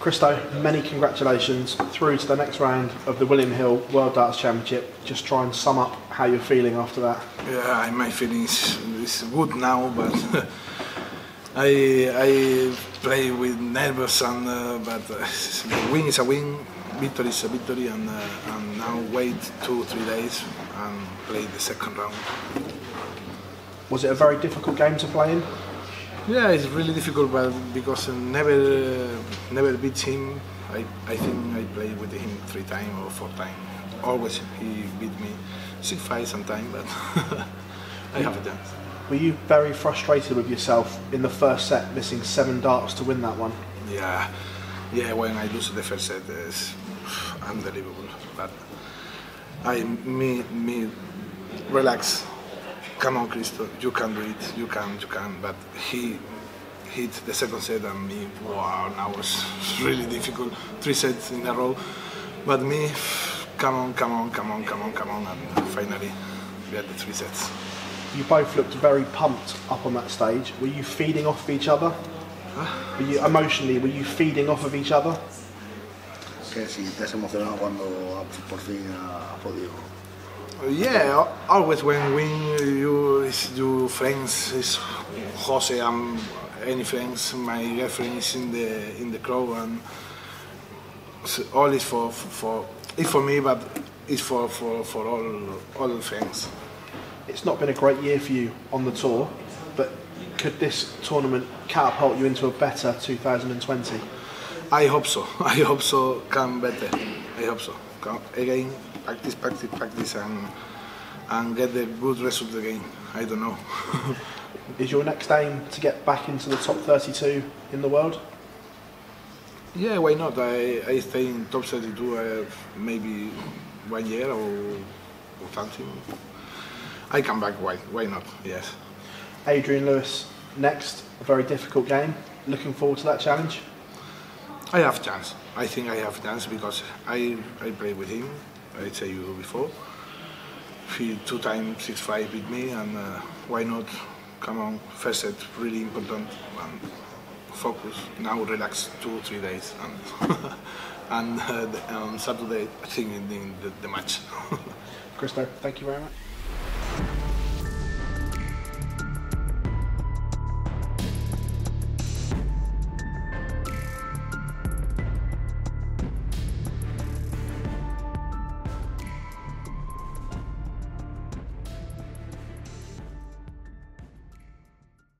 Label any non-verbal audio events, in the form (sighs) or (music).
Cristo, many congratulations through to the next round of the William Hill World Darts Championship. Just try and sum up how you're feeling after that. Yeah, my feelings is good now, but (laughs) I I play with nervous and uh, but uh, (laughs) win is a win, victory is a victory, and uh, and now wait two three days and play the second round. Was it a very difficult game to play in? Yeah, it's really difficult, but because I never uh, never beat him, I, I think I played with him three times or four times. Always he beat me six five sometimes, but (laughs) I have a chance. Were you very frustrated with yourself in the first set, missing seven darts to win that one? Yeah, yeah. When I lose the first set, it's (sighs) unbelievable. But I me me relax come on, Cristo, you can do it, you can, you can. But he hit the second set and me, wow, now was (laughs) really difficult. Three sets in a row. But me, come on, come on, come on, come on, come on, and finally we had the three sets. You both looked very pumped up on that stage. Were you feeding off of each other? Were you emotionally, were you feeding off of each other? Que si te has emocionado cuando por fin has podido Yeah, always when win you is your friends is Jose and any friends. My girlfriend is in the in the crowd and all is for for it's for me, but it's for for for all all friends. It's not been a great year for you on the tour, but could this tournament catapult you into a better 2020? I hope so. (laughs) I hope so. Come better. I hope so. Come again practice, practice, practice, and and get the good result game. I don't know. (laughs) Is your next aim to get back into the top 32 in the world? Yeah, why not? I, I stay in top 32 uh, maybe one year or, or something. I come back, why, why not? Yes. Adrian Lewis, next, a very difficult game. Looking forward to that challenge? I have chance. I think I have chance because I, I play with him I say you before. He two times six five beat me, and uh, why not? Come on, first set really important and focus. Now relax two three days and (laughs) and uh, on Saturday I think in the, the match. (laughs) Cristo, thank you very much.